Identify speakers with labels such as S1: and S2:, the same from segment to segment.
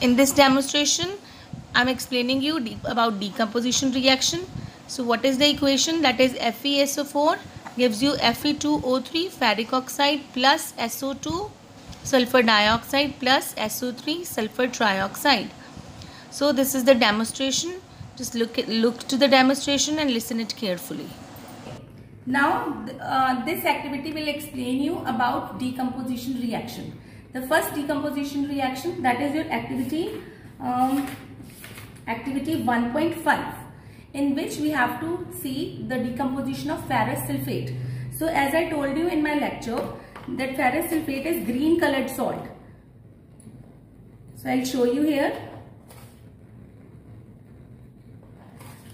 S1: in this demonstration I'm explaining you de about decomposition reaction. So what is the equation? That is FeSO4 gives you Fe2O3 ferric oxide plus SO2 sulfur dioxide plus SO3 sulfur trioxide. So this is the demonstration. Just look at, look to the demonstration and listen it carefully.
S2: Now uh, this activity will explain you about decomposition reaction. The first decomposition reaction that is your activity um, activity 1.5 in which we have to see the decomposition of ferrous sulfate. So as I told you in my lecture that ferrous sulfate is green colored salt. So I'll show you here.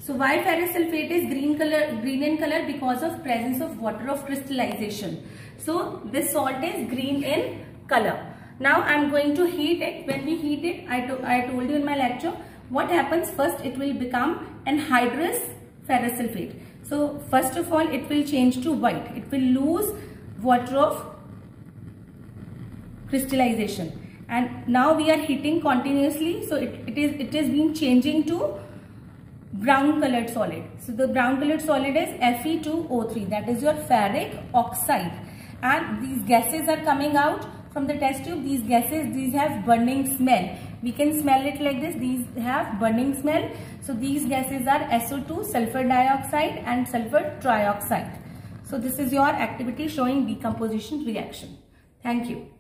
S2: So why ferrous sulfate is green color green in color because of presence of water of crystallization. So this salt is green in color. Now I'm going to heat it. When we heat it, I, to, I told you in my lecture, what happens first it will become anhydrous ferrous sulfate. So first of all it will change to white. It will lose water of crystallization and now we are heating continuously so it, it is it is being changing to brown colored solid. So the brown colored solid is Fe2O3 that is your ferric oxide and these gases are coming out from the test tube. These gases these have burning smell. We can smell it like this. These have burning smell. So these gases are SO2 sulfur dioxide and sulfur trioxide. So this is your activity showing decomposition reaction. Thank you